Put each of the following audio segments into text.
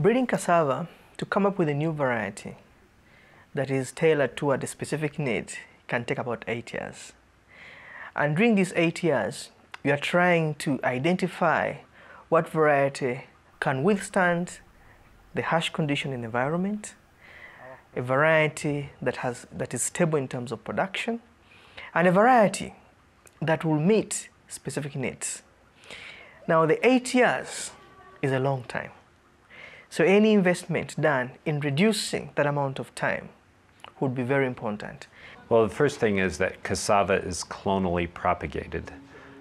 Breeding cassava to come up with a new variety that is tailored toward a specific need can take about eight years. And during these eight years, you are trying to identify what variety can withstand the harsh condition in the environment, a variety that, has, that is stable in terms of production, and a variety that will meet specific needs. Now, the eight years is a long time. So any investment done in reducing that amount of time would be very important. Well, the first thing is that cassava is clonally propagated.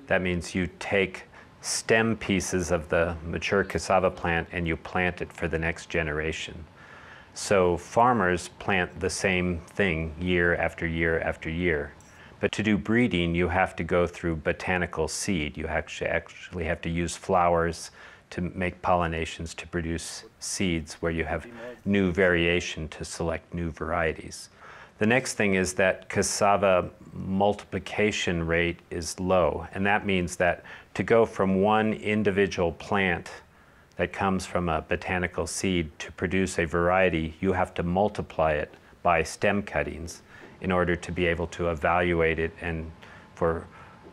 That means you take stem pieces of the mature cassava plant and you plant it for the next generation. So farmers plant the same thing year after year after year. But to do breeding, you have to go through botanical seed. You actually, actually have to use flowers to make pollinations to produce seeds where you have new variation to select new varieties. The next thing is that cassava multiplication rate is low, and that means that to go from one individual plant that comes from a botanical seed to produce a variety, you have to multiply it by stem cuttings in order to be able to evaluate it and for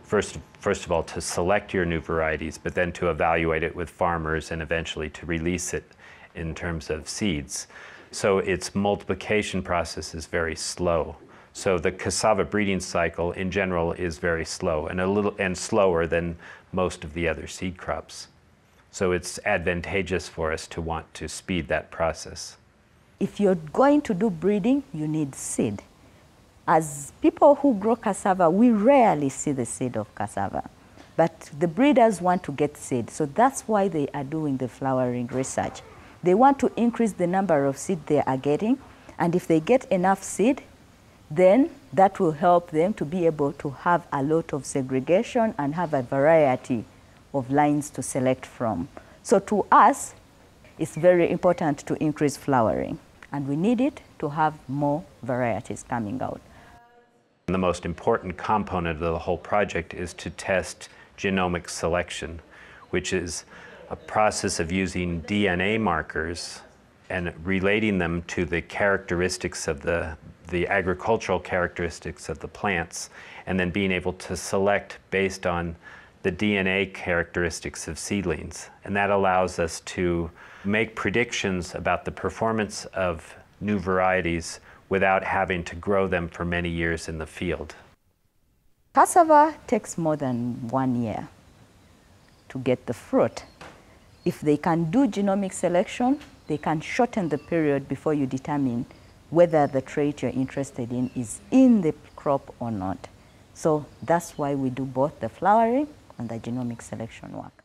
first, first of all to select your new varieties, but then to evaluate it with farmers and eventually to release it in terms of seeds. So its multiplication process is very slow. So the cassava breeding cycle in general is very slow and a little and slower than most of the other seed crops. So it's advantageous for us to want to speed that process. If you're going to do breeding, you need seed. As people who grow cassava, we rarely see the seed of cassava. But the breeders want to get seed, so that's why they are doing the flowering research. They want to increase the number of seed they are getting, and if they get enough seed, then that will help them to be able to have a lot of segregation and have a variety of lines to select from. So to us, it's very important to increase flowering, and we need it to have more varieties coming out. The most important component of the whole project is to test genomic selection, which is a process of using DNA markers and relating them to the characteristics of the, the agricultural characteristics of the plants, and then being able to select based on the DNA characteristics of seedlings. And that allows us to make predictions about the performance of new varieties without having to grow them for many years in the field. Cassava takes more than one year to get the fruit. If they can do genomic selection, they can shorten the period before you determine whether the trait you're interested in is in the crop or not. So that's why we do both the flowering and the genomic selection work.